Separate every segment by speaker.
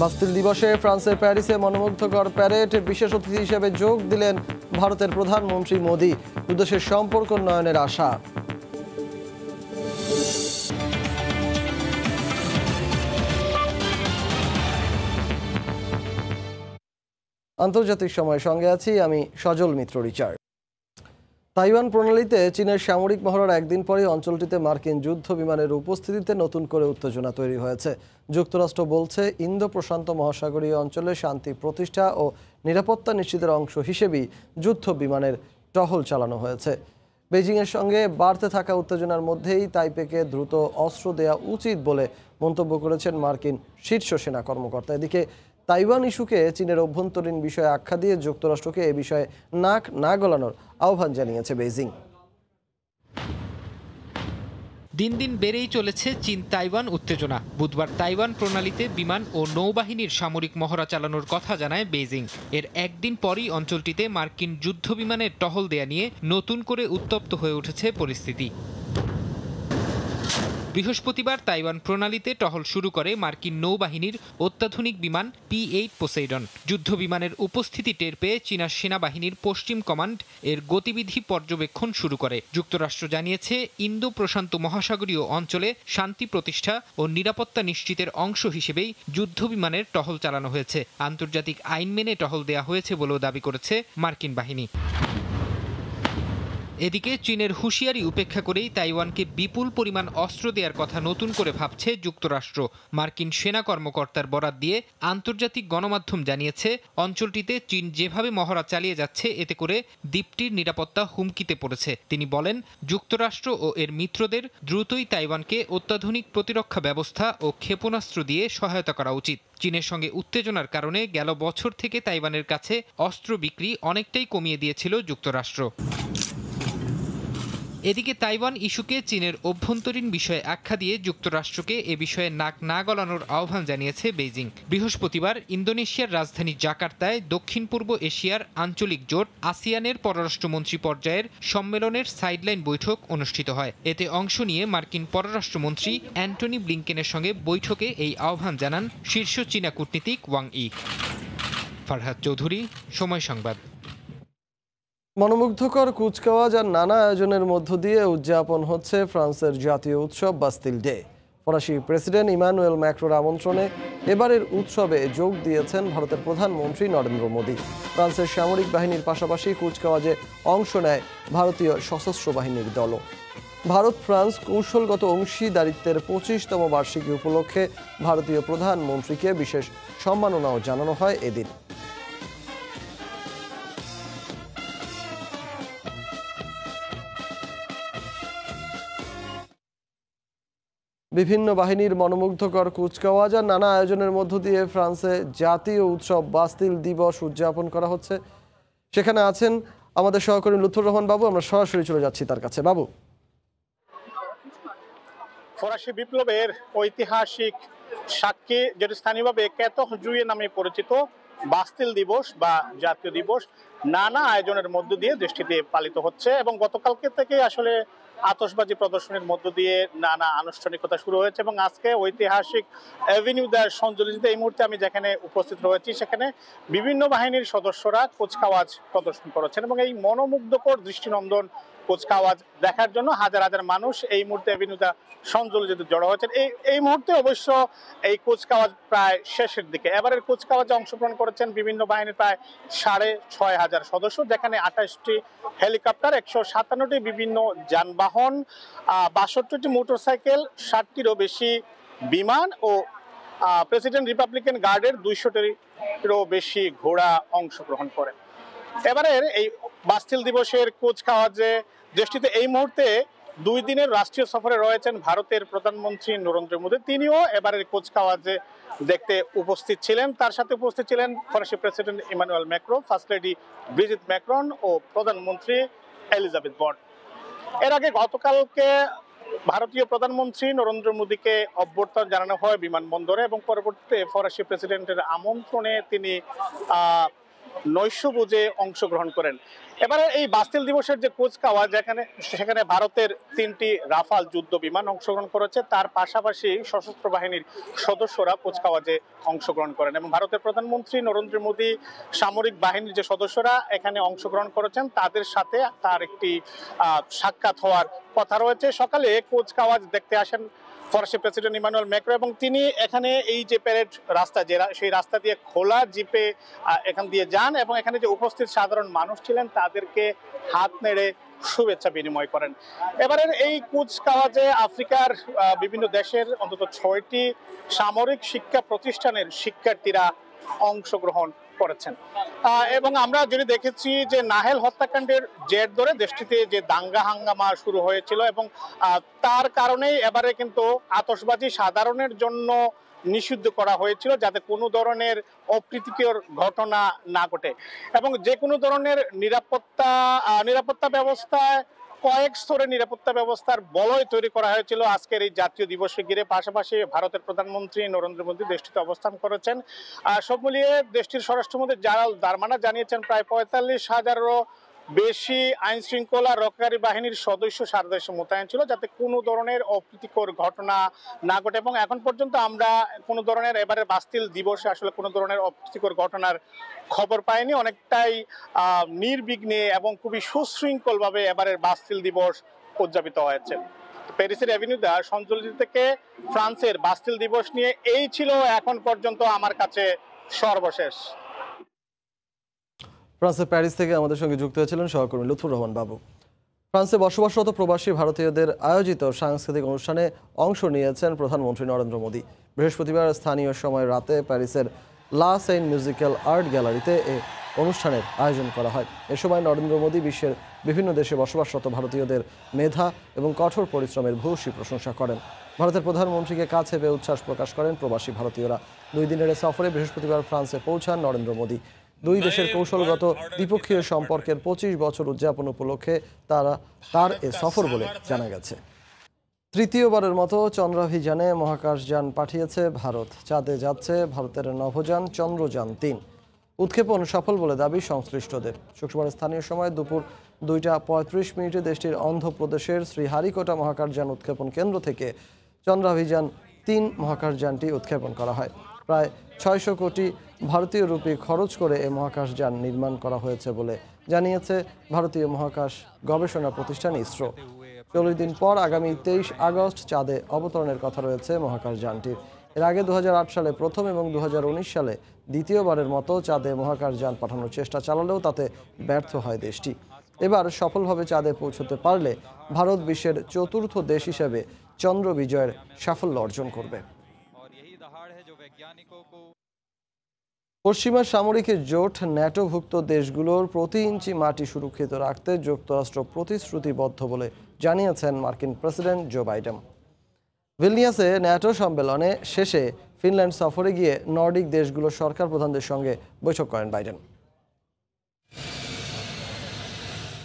Speaker 1: Bastille দিবসে ফ্রান্সের প্যারিসে মনোমুগ্ধকর প্যারেড বিশেষ অতিথি হিসেবে যোগ দিলেন ভারতের প্রধানমন্ত্রী মোদী। দুদেশের সম্পর্ক উন্নয়নের আশা। আন্তর্জাতিক সময় সঙ্গে আছি আমি সজল মিত্র, রিচার্ড। তাইওয়ান প্রণালীতে চীনের সামরিক মহড়ার একদিন পরেই অঞ্চলটিতে মার্কিন যুদ্ধ বিমানের উপস্থিতিতে নতুন করে উত্তেজনা তৈরি হয়েছে। যুক্তরাষ্ট্র বলছে, ইন্দো প্রশান্ত মহাসাগরীয় অঞ্চলে শান্তি প্রতিষ্ঠা ও নিরাপত্তা নিশ্চিতের অংশ হিসেবেই যুদ্ধ বিমানের টহল চালানো হয়েছে। বেজিংয়ের সঙ্গে বাড়তে থাকা উত্তেজনার মধ্যেই তাইপেকে দ্রুত অস্ত্র দেয়া উচিত বলে মন্তব্য করেছেন মার্কিন শীর্ষ সেনা কর্মকর্তা। এদিকে তাইওয়ান ইস্যুকে চীনের অভ্যন্তরীণ বিষয়ে আখ্যা দিয়ে যুক্তরাষ্ট্রকে এ বিষয়ে নাক না গলানোর আহ্বান জানিয়েছে বেইজিং।
Speaker 2: দিন দিন বেড়েই চলেছে চীন তাইওয়ান উত্তেজনা। বুধবার তাইওয়ান প্রণালীতে বিমান ও নৌবাহিনীর সামরিক মহড়া চালানোর কথা জানায় বেইজিং। এর একদিন পরই অঞ্চলটিতে মার্কিন যুদ্ধ বিমানের টহল দেয়া নিয়ে নতুন করে উত্তপ্ত হয়ে উঠেছে পরিস্থিতি। বৃহস্পতিবার তাইওয়ান প্রণালীতে টহল শুরু করে মার্কিন নৌবাহিনীর অত্যাধুনিক বিমান পি এইট পোসেইডন। যুদ্ধ বিমানের উপস্থিতি টের পেয়ে চীনা সেনাবাহিনীর পশ্চিম কমান্ড এর গতিবিধি পর্যবেক্ষণ শুরু করে। যুক্তরাষ্ট্র জানিয়েছে, ইন্দো প্রশান্ত মহাসাগরীয় অঞ্চলে শান্তি প্রতিষ্ঠা ও নিরাপত্তা নিশ্চিতের অংশ হিসেবেই যুদ্ধ বিমানের টহল চালানো হয়েছে। আন্তর্জাতিক আইন মেনে টহল দেয়া হয়েছে বলেও দাবি করেছে মার্কিন বাহিনী। এদিকে চীনের হুঁশিয়ারি উপেক্ষা করেই তাইওয়ানকে বিপুল পরিমাণ অস্ত্র দেওয়ার কথা নতুন করে ভাবছে যুক্তরাষ্ট্র। মার্কিন সেনা কর্মকর্তার বরাত দিয়ে আন্তর্জাতিক গণমাধ্যম জানিয়েছে, অঞ্চলটিতে চীন যেভাবে মহড়া চালিয়ে যাচ্ছে, এতে করে দ্বীপটির নিরাপত্তা হুমকিতে পড়েছে। তিনি বলেন, যুক্তরাষ্ট্র ও এর মিত্রদের দ্রুতই তাইওয়ানকে অত্যাধুনিক প্রতিরক্ষা ব্যবস্থা ও ক্ষেপণাস্ত্র দিয়ে সহায়তা করা উচিত। চীনের সঙ্গে উত্তেজনার কারণে গেল বছর থেকে তাইওয়ানের কাছে অস্ত্র বিক্রি অনেকটাই কমিয়ে দিয়েছিল যুক্তরাষ্ট্র। এদিকে তাইওয়ান ইস্যুকে চীনের অভ্যন্তরীণ বিষয়ে আখ্যা দিয়ে যুক্তরাষ্ট্রকে এ বিষয়ে নাক না গলানোর আহ্বান জানিয়েছে বেইজিং। বৃহস্পতিবার ইন্দোনেশিয়ার রাজধানী জাকার্তায় দক্ষিণ পূর্ব এশিয়ার আঞ্চলিক জোট আসিয়ানের পররাষ্ট্রমন্ত্রী পর্যায়ের সম্মেলনের সাইডলাইন বৈঠক অনুষ্ঠিত হয়। এতে অংশ নিয়ে মার্কিন পররাষ্ট্রমন্ত্রী অ্যান্টনি ব্লিংকেনের সঙ্গে বৈঠকে এই আহ্বান জানান শীর্ষ চীনা কূটনীতিক ওয়াং ই। ফারহাদ চৌধুরী, সময় সংবাদ।
Speaker 1: মনোমুগ্ধকর কুচকাওয়াজ আর নানা আয়োজনের মধ্য দিয়ে উদযাপন হচ্ছে ফ্রান্সের জাতীয় উৎসব বাস্তিল ডে। ফরাসি প্রেসিডেন্ট ইমানুয়েল ম্যাক্রোর আমন্ত্রণে এবারের উৎসবে যোগ দিয়েছেন ভারতের প্রধানমন্ত্রী নরেন্দ্র মোদী। ফ্রান্সের সামরিক বাহিনীর পাশাপাশি কুচকাওয়াজে অংশ নেয় ভারতীয় সশস্ত্র বাহিনীর দলও। ভারত ফ্রান্স কৌশলগত অংশীদারিত্বের পঁচিশতম বার্ষিকী উপলক্ষে ভারতীয় প্রধানমন্ত্রীকে বিশেষ সম্মাননাও জানানো হয় এদিন। বিভিন্ন বাহিনীর মনোমুগ্ধকর কুচকাওয়াজ নানা আয়োজনের মধ্য দিয়ে ফ্রান্সে জাতীয় উৎসব বাস্তিল দিবস উদযাপন করা হচ্ছে। সেখানে আছেন আমাদের সহকর্মী লুৎফুর রহমান বাবু, আমরা সরাসরি চলে যাচ্ছি তার কাছে। বাবু।
Speaker 3: ফরাসি বিপ্লবের ঐতিহাসিক সাক্ষী যেটি স্থানীয়ভাবে কেত জুয়ে নামে পরিচিত, বাস্তিল দিবস বা জাতীয় দিবস, নানা আয়োজনের মধ্য দিয়ে দেশটিতে পালিত হচ্ছে এবং গতকালকে থেকে আসলে আতসবাজি প্রদর্শনীর মধ্য দিয়ে নানা আনুষ্ঠানিকতা শুরু হয়েছে এবং আজকে ঐতিহাসিক অ্যাভিনিউ দ্য সঞ্জলিতে এই মুহূর্তে আমি যেখানে উপস্থিত রয়েছি, সেখানে বিভিন্ন বাহিনীর সদস্যরা কুচকাওয়াজ প্রদর্শন করেছেন এবং এই মনোমুগ্ধকর দৃষ্টিনন্দন কুচকাওয়াজ দেখার জন্য হাজার হাজার মানুষ এই মুহূর্তে অ্যাভিনিউ দ্য সঞ্জলিতে জড়ো হয়েছেন, এই এই মুহূর্তে অবশ্য এই কুচকাওয়াজ প্রায় শেষের দিকে। এবারের কুচকাওয়াজে অংশগ্রহণ করেছেন বিভিন্ন বাহিনীর প্রায় সাড়ে ছয় হাজার সদস্য, যেখানে আঠাশটি হেলিকপ্টার, একশো সাতান্নটি বিভিন্ন যানবাহন বাষট্টিটি মোটরসাইকেল, ষাটটিরও বেশি বিমান ও প্রেসিডেন্ট রিপাবলিকান গার্ডের দুইশোটিরও বেশি ঘোড়া অংশগ্রহণ করে এবারের এই বাস্তিল দিবসের কুচকাওয়াজে দেশটিতে এই মুহূর্তে দুই দিনের রাষ্ট্রীয় সফরে রয়েছেন ভারতের প্রধানমন্ত্রী নরেন্দ্র মোদী। তিনিও এবারের কুচকাওয়াজে দেখতে উপস্থিত ছিলেন, তার সাথে উপস্থিত ছিলেন ফরাসি president Emmanuel Macron first lady Brigitte Macron ও প্রধানমন্ত্রী এলিজাবেথ বর্ড এর আগে গতকালকে ভারতীয় প্রধানমন্ত্রী নরেন্দ্র মোদীকে অভ্যর্থনা জানানো হয় বিমানবন্দরে এবং পরবর্তীতে ফরাসি প্রেসিডেন্টের আমন্ত্রণে তিনি নৈশ বুঝে অংশগ্রহণ করেন। এবারে এই বাস্তিল দিবসের যে কুচকাওয়াজ, যেখানে সেখানে ভারতের তিনটি রাফাল যুদ্ধ বিমান অংশগ্রহণ করেছে, তার পাশাপাশি সশস্ত্র বাহিনীর সদস্যরা কুচকাওয়াজে অংশগ্রহণ করেন এবং ভারতের প্রধানমন্ত্রী নরেন্দ্র মোদী সামরিক বাহিনীর যে সদস্যরা এখানে অংশগ্রহণ করেছেন, তাদের সাথে তার একটি সাক্ষাৎ হওয়ার কথা রয়েছে। সকালে কুচকাওয়াজ দেখতে আসেন ফরাসি প্রেসিডেন্ট ইমানুয়েল ম্যাক্রো এবং তিনি এখানে এই যে প্যারেড রাস্তা, যে সেই রাস্তা দিয়ে খোলা জিপে এখান দিয়ে যান এবং এখানে যে উপস্থিত সাধারণ মানুষ ছিলেন তাদেরকে হাত নেড়ে শুভেচ্ছা বিনিময় করেন। এবারের এই কুচকাওয়াজে আফ্রিকার বিভিন্ন দেশের অন্তত ছয়টি সামরিক শিক্ষা প্রতিষ্ঠানের শিক্ষার্থীরা অংশগ্রহণ করেছেন। এবং আমরা যদি দেখেছি যে নাহেল হত্যাকাণ্ডের জের ধরে দেশটিতে যে দাঙ্গা হাঙ্গামা শুরু হয়েছিল এবং তার কারণেই এবারে কিন্তু আতশবাজি সাধারণের জন্য নিষিদ্ধ করা হয়েছিল যাতে কোনো ধরনের অপ্রীতিকর ঘটনা না ঘটে। এবং যে কোনো ধরনের নিরাপত্তা নিরাপত্তা ব্যবস্থায় কয়েক স্তরে নিরাপত্তা ব্যবস্থার বলয় তৈরি করা হয়েছিল। আজকের এই জাতীয় দিবসে ঘিরে পাশাপাশি ভারতের প্রধানমন্ত্রী নরেন্দ্র মোদী দেশটিতে অবস্থান করেছেন। সব মিলিয়ে দেশটির স্বরাষ্ট্রমন্ত্রী জারাল দারমানা জানিয়েছেন, প্রায় পঁয়তাল্লিশ হাজারেরও বেশি আইন শৃঙ্খলা রক্ষাকারী বাহিনীর সদস্য সারা দেশে মোতায়েন ছিল যাতে কোনো ধরনের অপ্রীতিকর ঘটনা না ঘটে। এবং এখন পর্যন্ত আমরা কোনো ধরনের এবারে বাস্তিল দিবসে আসলে কোনো ধরনের অপ্রীতিকর ঘটনার খবর পাইনি। অনেকটাই নির্বিঘ্নে এবং খুবই সুশৃঙ্খল ভাবে এবারের বাস্তিল দিবস উদযাপিত হয়েছে। প্যারিসের অ্যাভিনিউদা সঞ্চালিত থেকে ফ্রান্সের বাস্তিল দিবস নিয়ে এই ছিল এখন পর্যন্ত আমার কাছে সর্বশেষ।
Speaker 1: ফ্রান্সের প্যারিস থেকে আমাদের সঙ্গে যুক্ত হয়েছিলেন সহকর্মী লুৎফুর রহমান বাবু। ফ্রান্সে বসবাসরত প্রবাসী ভারতীয়দের আয়োজিত সাংস্কৃতিক অনুষ্ঠানে অংশ নিয়েছেন প্রধানমন্ত্রী নরেন্দ্র মোদী। বৃহস্পতিবার স্থানীয় সময় রাতে প্যারিসের লা সেইন মিউজিক্যাল আর্ট গ্যালারিতে এ অনুষ্ঠানের আয়োজন করা হয়। এ সময় নরেন্দ্র মোদী বিশ্বের বিভিন্ন দেশে বসবাসরত ভারতীয়দের মেধা এবং কঠোর পরিশ্রমের ভূয়সী প্রশংসা করেন। ভারতের প্রধানমন্ত্রীকে কাছে পেয়ে উচ্ছ্বাস প্রকাশ করেন প্রবাসী ভারতীয়রা। দুই দিনের সফরে বৃহস্পতিবার ফ্রান্সে পৌঁছান নরেন্দ্র মোদী। দুই দেশের কৌশলগত দ্বিপক্ষীয় সম্পর্কের পঁচিশ বছর উদযাপন উপলক্ষে তারা তার এ সফর বলে জানা গেছে। তৃতীয়বারের মতো চন্দ্রাভিযানে মহাকাশযান পাঠিয়েছে ভারত। চাঁদে যাচ্ছে ভারতের নভোযান চন্দ্রযান তিন। উৎক্ষেপণ সফল বলে দাবি সংশ্লিষ্টদের। শুক্রবার স্থানীয় সময় দুপুর দুইটা পঁয়ত্রিশ মিনিটে দেশটির অন্ধ্রপ্রদেশের শ্রীহারিকোটা মহাকাশযান উৎক্ষেপণ কেন্দ্র থেকে চন্দ্রাভিযান তিন মহাকাশযানটি উৎক্ষেপণ করা হয়। প্রায় ছয়শো কোটি ভারতীয় রুপি খরচ করে এ মহাকাশযান নির্মাণ করা হয়েছে বলে জানিয়েছে ভারতীয় মহাকাশ গবেষণা প্রতিষ্ঠান ইসরো। চল্লিশ দিন পর আগামী তেইশ আগস্ট চাঁদে অবতরণের কথা রয়েছে মহাকাশযানটির এর আগে দু হাজার আট সালে প্রথম এবং দু হাজার উনিশ সালে দ্বিতীয়বারের মতো চাঁদে মহাকাশযান পাঠানোর চেষ্টা চালালেও তাতে ব্যর্থ হয় দেশটি। এবার সফলভাবে চাঁদে পৌঁছতে পারলে ভারত বিশ্বের চতুর্থ দেশ হিসেবে চন্দ্র বিজয়ের সাফল্য অর্জন করবে। পশ্চিমা সামরিক জোট ন্যাটোভুক্ত দেশগুলোর প্রতি ইঞ্চি মাটি সুরক্ষিত রাখতে যুক্তরাষ্ট্র প্রতিশ্রুতিবদ্ধ বলে জানিয়েছেন মার্কিন প্রেসিডেন্ট জো বাইডেন। ভিলনিয়াসে ন্যাটো সম্মেলনে শেষে ফিনল্যান্ড সফরে গিয়ে নর্ডিক দেশগুলোর সরকার প্রধানদের সঙ্গে বৈঠক করেন বাইডেন।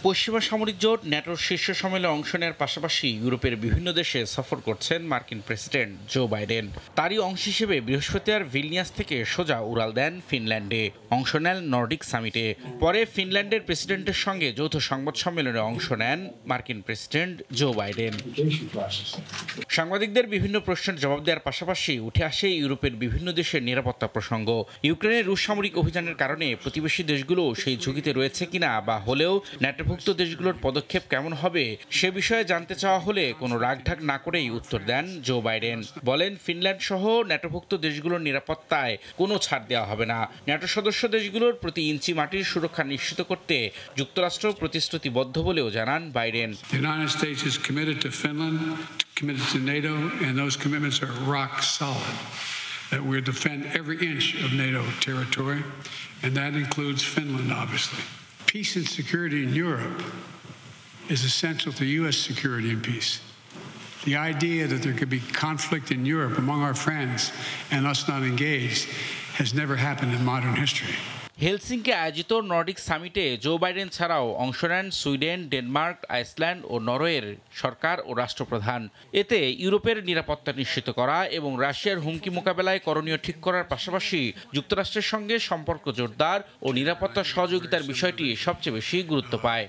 Speaker 4: পশ্চিমা সামরিক জোট ন্যাটোর শীর্ষ সম্মেলনে অংশ নেওয়ার পাশাপাশি ইউরোপের বিভিন্ন দেশে সফর করছেন মার্কিন প্রেসিডেন্ট জো বাইডেন। তারই অংশ হিসেবে বৃহস্পতিবার ভিলনিয়াস থেকে সোজা উড়াল দেন ফিনল্যান্ডে। অংশ নেন নর্ডিক সামিটে। পরে ফিনল্যান্ডের প্রেসিডেন্টের সঙ্গে যৌথ সংবাদ সম্মেলনে অংশ নেন মার্কিন প্রেসিডেন্ট জো বাইডেন। সাংবাদিকদের বিভিন্ন প্রশ্নের জবাব দেওয়ার পাশাপাশি উঠে আসে ইউরোপের বিভিন্ন দেশের নিরাপত্তা প্রসঙ্গ। ইউক্রেনের রুশ সামরিক অভিযানের কারণে প্রতিবেশী দেশগুলো সেই ঝুঁকিতে রয়েছে কিনা বা হলেও ন্যাটোভুক্ত দেশগুলোর পদক্ষেপ কেমন হবে সে বিষয়ে জানতে চাওয়া হলে কোনো রাগঢাক না করেই উত্তর দেন জো বাইডেন বলেন ফিনল্যান্ড সহ ন্যাটোভুক্ত দেশগুলোর নিরাপত্তায় কোনো ছাড় দেওয়া হবে না ন্যাটো সদস্য দেশগুলোর প্রতি ইঞ্চি মাটির সুরক্ষা নিশ্চিত করতে যুক্তরাষ্ট্র প্রতিশ্রুতিবদ্ধ বলেও জানান Biden
Speaker 5: committed to NATO, and those commitments are rock solid. That we'll defend every inch of NATO territory, and that includes Finland, obviously. Peace and security in Europe is essential to U.S. security and peace. The idea that there could be conflict in Europe among our friends and us not engaged has never happened in modern history.
Speaker 4: হেলসিঙ্কে আয়োজিত Nordic সামিটে Joe Biden ছাড়াও অংশ নেন Sweden Denmark Iceland ও নরওয়ের সরকার ও রাষ্ট্রপ্রধান। এতে ইউরোপের নিরাপত্তা নিশ্চিত করা এবং রাশিয়ার হুমকি মোকাবেলায় করণীয় ঠিক করার পাশাপাশি যুক্তরাষ্ট্রের সঙ্গে সম্পর্ক জোরদার ও নিরাপত্তা সহযোগিতার বিষয়টি সবচেয়ে বেশি গুরুত্ব পায়।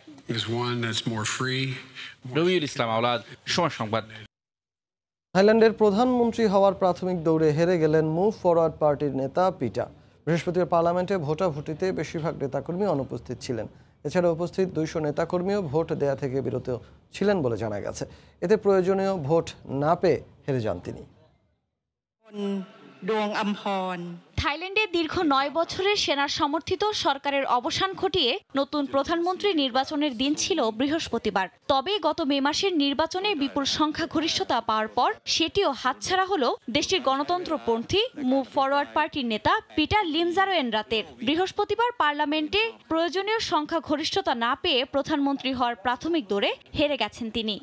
Speaker 4: রবিউল ইসলাম আওলাদ সময় সংবাদ।
Speaker 1: থাইল্যান্ডের প্রধানমন্ত্রী হওয়ার প্রাথমিক দৌড়ে হেরে গেলেন মুভ ফরওয়ার্ড পার্টির নেতা পিটা বৃহস্পতিবার পার্লামেন্টে ভোটাভুটিতে বেশিরভাগ নেতাকর্মী অনুপস্থিত ছিলেন। এছাড়া উপস্থিত দুইশো নেতাকর্মীও ভোট দেয়া থেকে বিরত ছিলেন বলে জানা গেছে। এতে প্রয়োজনীয় ভোট না পেয়ে হেরে যান তিনি।
Speaker 6: আমফন
Speaker 7: থাইল্যান্ডে দীর্ঘ নয় বছরের সেনার সমর্থিত সরকারের অবসান ঘটিয়ে নতুন প্রধানমন্ত্রী নির্বাচনের দিন ছিল বৃহস্পতিবার। তবে গত মে মাসের নির্বাচনে বিপুল সংখ্যাগরিষ্ঠতা পাওয়ার পর সেটিও হাতছাড়া হল দেশটির গণতন্ত্রপন্থী মুভ ফরওয়ার্ড পার্টির নেতা পিটার লিমজারোয়েন রাতের। বৃহস্পতিবার পার্লামেন্টে প্রয়োজনীয় সংখ্যাগরিষ্ঠতা না পেয়ে প্রধানমন্ত্রী হওয়ার প্রাথমিক দৌড়ে হেরে গেছেন তিনি।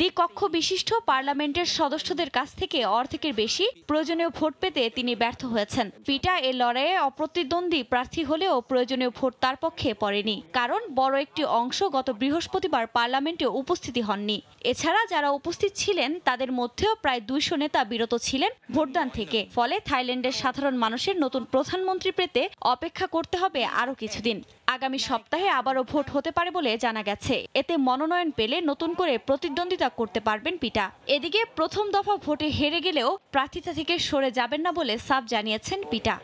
Speaker 7: দ্বিকক্ষ বিশিষ্ট পার্লামেন্টের সদস্যদের কাছ থেকে অর্ধেকের বেশি প্রয়োজনীয় ভোট পেতে তিনি ব্যর্থ হয়েছেন। পিটা এ লড়াইয়ে অপ্রতিদ্বন্দ্বী প্রার্থী হলেও প্রয়োজনীয় ভোট তার পক্ষে পড়েনি। কারণ বড় একটি অংশ গত বৃহস্পতিবার পার্লামেন্টে উপস্থিতি হননি। এছাড়া যারা উপস্থিত ছিলেন, তাদের মধ্যেও প্রায় দুইশো নেতা বিরত ছিলেন ভোটদান থেকে। ফলে থাইল্যান্ডের সাধারণ মানুষের নতুন প্রধানমন্ত্রী পেতে অপেক্ষা করতে হবে আরও কিছুদিন। আগামী সপ্তাহে আবারও ভোট হতে পারে বলে জানা গেছে। এতে মনোনয়ন পেলে নতুন করে প্রতিদ্বন্দ্বিতা করতে পারবেন পিটা। এদিকে প্রথম দফা ভোটে হেরে গেলেও প্রার্থিতা থেকে সরে যাবেন না বলে সাফ জানিয়েছেন পিটা।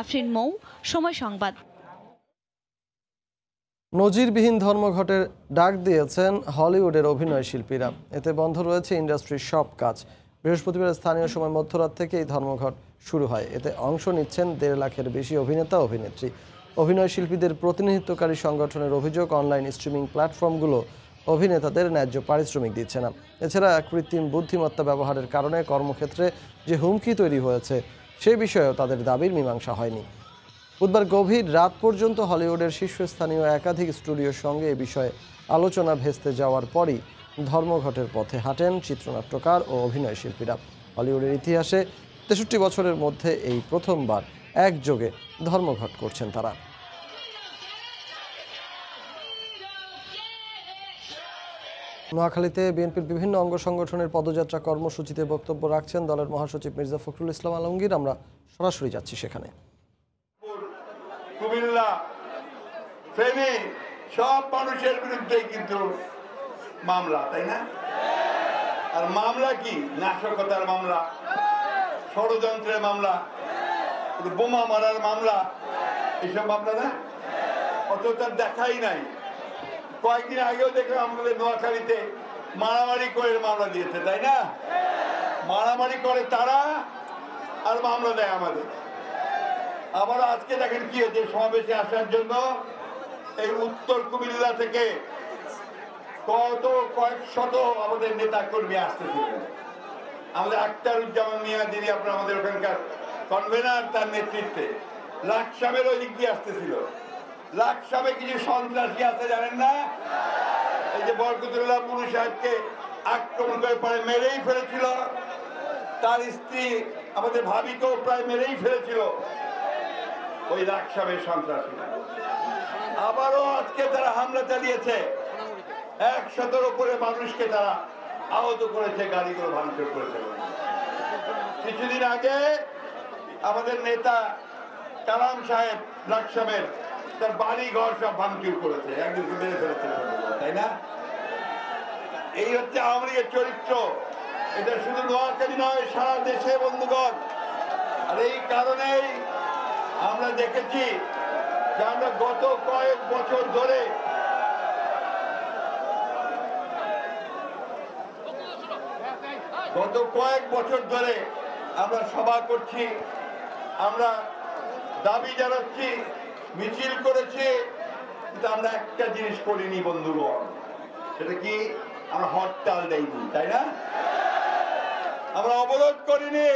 Speaker 7: আফরিন মৌ, সময় সংবাদ।
Speaker 1: নজিরবিহীন ধর্মঘটের ডাক দিয়েছেন হলিউডের অভিনয় শিল্পীরা। এতে বন্ধ রয়েছে ইন্ডাস্ট্রির সব কাজ। বৃহস্পতিবার স্থানীয় সময় মধ্যরাত থেকে এই ধর্মঘট শুরু হয়। এতে অংশ নিচ্ছেন দেড় লাখের বেশি অভিনেতা অভিনেত্রী। অভিনয় শিল্পীদের প্রতিনিধিত্বকারী সংগঠনের অভিযোগ, অনলাইন স্ট্রিমিং প্ল্যাটফর্মগুলো অভিনেতাদের ন্যায্য পারিশ্রমিক দিচ্ছে না। এছাড়া কৃত্রিম বুদ্ধিমত্তা ব্যবহারের কারণে কর্মক্ষেত্রে যে হুমকি তৈরি হয়েছে, সে বিষয়েও তাদের দাবির মীমাংসা হয়নি। বুধবার গভীর রাত পর্যন্ত হলিউডের শীর্ষস্থানীয় একাধিক স্টুডিওর সঙ্গে এ বিষয়ে আলোচনা ভেস্তে যাওয়ার পরই ধর্মঘটের পথে হাঁটেন চিত্রনাট্যকার ও অভিনয় শিল্পীরা। হলিউডের ইতিহাসে তেষট্টি বছরের মধ্যে এই প্রথমবার একযোগে ধর্মঘট করছেন তারা। নোয়াখালীতে বিএনপির বিভিন্ন অঙ্গ সংগঠনের পদযাত্রা কর্মসূচিতে বক্তব্য রাখছেন দলের মহাসচিব মির্জা ফখরুল ইসলাম আলমগীর। আমরা সরাসরি যাচ্ছি সেখানে।
Speaker 8: সব মানুষের বিরুদ্ধে কিন্তু মামলা, তাই না? আর মামলা কি? নাশকতার মামলা, ষড়যন্ত্রের মামলা, বোমা মারার মামলা, এসব মামলা না? অত তার দেখাই নাই। কয়েকদিন আগেও দেখলাম আমাদের নোয়াখালীতে মারামারি করে মামলা দিয়েছে, তাই না? মারামারি করে তারা আর মামলা দেয় আমাদের। আবার আজকে দেখেন কি হয়েছে সমাবেশে আসার জন্য এই উত্তর কুমিল্লা থেকে কত কয়েক শত আমাদের নেতা কর্মী আসতেছিলেন আমাদের আক্তারুজ্জামান মিয়া যিনি আপনার আমাদের ওখানকার কনভেনার তার নেতৃত্বে লাকসামের ওই দিক দিয়ে আসতেছিল। লাকসামে কিছু সন্ত্রাসী আছে জানেন না? এই যে বরকতুল্লাহ পুরুষ সাহেবকে আক্রমণ করে পরে মেরেই ফেলেছিল। তার স্ত্রী আমাদের ভাবিকেও প্রায় মেরেই ফেলেছিল। ওই লাকসামের সন্ত্রাসীরা। আবারও আজকে তারা হামলা চালিয়েছে। একশতের উপরে মানুষকে তারা আহত করেছে, গাড়িগুলো ভাঙচুর করেছে। কিছুদিন আগে আমাদের নেতা কালাম সাহেব লাকসামের তার বাড়ি ঘর সব ভাঙচুর করেছে একজনকে মেরে ফেলেছে, তাই না? এই হচ্ছে আওয়ামী লীগের চরিত্র। এটা শুধু নোয়াখালী নয়, সারা দেশে বন্ধুগণ। আর এই কারণেই আমরা দেখেছি যে আমরা গত কয়েক বছর ধরে গত কয়েক বছর ধরে আমরা সভা করছি, আমরা দাবি জানাচ্ছি মিছিল করেছি, কিন্তু আমরা একটা জিনিস করিনি বন্ধুগণ সেটা কি? আমরা হরতাল দেয়নি তাই না? আমরা অবরোধ করিনি।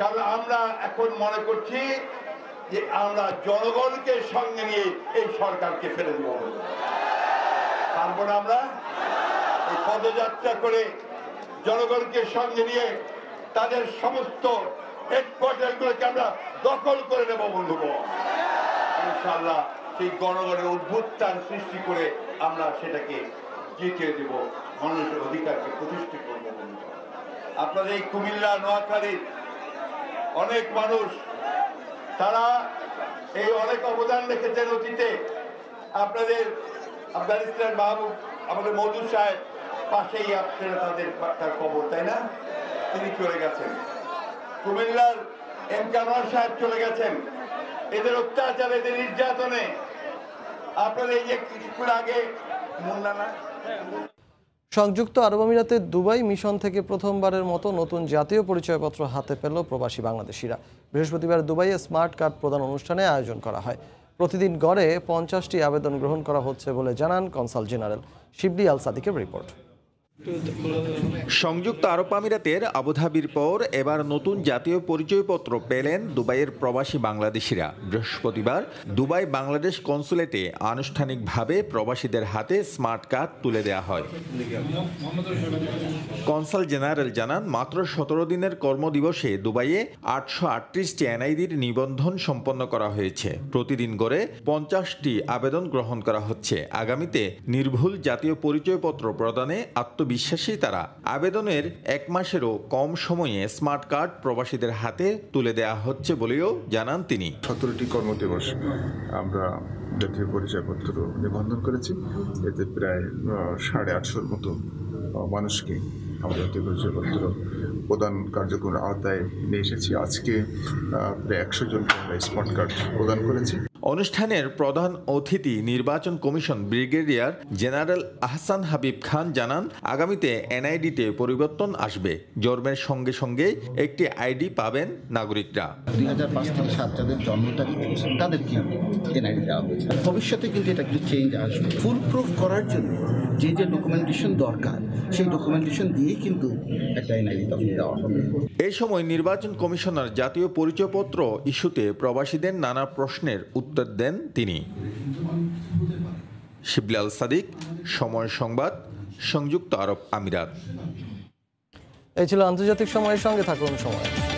Speaker 8: কারণ আমরা এখন মনে করছি যে আমরা জনগণকে সঙ্গে নিয়ে এই সরকারকে ফেলে দেবো। না আমরা? এই পদযাত্রা করে জনগণকে সঙ্গে নিয়ে তাদের সমস্ত হেডকোয়ার্টার গুলোকে আমরা দখল করে নেব বন্ধুগণ ইনশাআল্লাহ সেই গণগণের অভ্যুত্থান সৃষ্টি করে আমরা সেটাকে জিতিয়ে দেব, মানুষের অধিকারকে প্রতিষ্ঠিত করব। আপনাদের এই কুমিল্লা, নোয়াখালীর অনেক মানুষ, তারা এই অনেক অবদান রেখেছেন অতীতে। আপনাদের আফগানিস্তান মাহবুব, আমাদের মৌদুদ সাহেব পাশেই আপনারা তাদের তার কবর, তাই না? তিনি চলে গেছেন। কুমিল্লার এম কানোয়ার সাহেব চলে গেছেন। এদের অত্যাচার, এদের নির্যাতনে। আপনাদের এই যে কিছুক্ষণ আগে মুন্না না?
Speaker 1: সংযুক্ত আরব আমিরাতের দুবাই মিশন থেকে প্রথমবারের মতো নতুন জাতীয় পরিচয়পত্র হাতে পেল প্রবাসী বাংলাদেশিরা। বৃহস্পতিবার দুবাইয়ে স্মার্ট কার্ড প্রদান অনুষ্ঠানে আয়োজন করা হয়। প্রতিদিন গড়ে পঞ্চাশটি আবেদন গ্রহণ করা হচ্ছে বলে জানান কনসাল জেনারেল শিবলি আল সাদিকের রিপোর্ট।
Speaker 9: সংযুক্ত আরব আমিরাতের আবুধাবির পর এবার নতুন জাতীয় পরিচয়পত্র পেলেন দুবাইয়ের প্রবাসী বাংলাদেশিরা। বৃহস্পতিবার দুবাই বাংলাদেশ কনসুলেটে আনুষ্ঠানিকভাবে প্রবাসীদের হাতে স্মার্ট কার্ড তুলে দেওয়া হয়। কনসাল জেনারেল জানান, মাত্র সতেরো দিনের কর্মদিবসে দুবাইয়ে আটশো আটত্রিশটি এনআইডির নিবন্ধন সম্পন্ন করা হয়েছে। প্রতিদিন গড়ে পঞ্চাশটি আবেদন গ্রহণ করা হচ্ছে। আগামীতে নির্ভুল জাতীয় পরিচয়পত্র প্রদানে আত্মবিশ্বাসী তারা আবেদনের এক মাসেরও কম সময়ে স্মার্ট কার্ড প্রবাসীদের হাতে তুলে দেওয়া হচ্ছে বলেও জানান তিনি।
Speaker 10: সতেরোটি কর্মদিবস আমরা জাতীয় পরিচয়পত্র নিবন্ধন করেছি। এতে প্রায় সাড়ে আটশোর মতো মানুষকে আমরা জাতীয় পরিচয়পত্র প্রদান কার্যক্রমের আওতায় নিয়ে এসেছি। আজকে প্রায় একশো জনকে আমরা স্মার্ট কার্ড প্রদান করেছি।
Speaker 9: অনুষ্ঠানের প্রধান অতিথি নির্বাচন commission brigadier general Ahsan Habib Khan জানান আগামীতে এনআইডিতে পরিবর্তন আসবে। জন্মের সঙ্গে সঙ্গে একটি আইডি পাবেন নাগরিকরা।
Speaker 11: দুই হাজার পাঁচ থেকে সাত যাদের জন্ম তারিখ তাদেরকে এনআইডি দেওয়া হয়েছে। ভবিষ্যতে কিন্তু এটা একটু চেঞ্জ আসবে। ফুল প্রুফ করার জন্য যে যে ডকুমেন্টেশন দরকার সেই ডকুমেন্টেশন দিয়েই কিন্তু একটা এনআইডি তখন দেওয়া হবে।
Speaker 9: এই সময় নির্বাচন কমিশনার জাতীয় পরিচয়পত্র ইস্যুতে প্রবাসীদের নানা প্রশ্নের উত্তর দেন তিনি। শিবলাল সাদিক, সময় সংবাদ, সংযুক্ত আরব আমিরাত।
Speaker 1: এই ছিল আন্তর্জাতিক সময়ের সঙ্গে থাকুন সময়।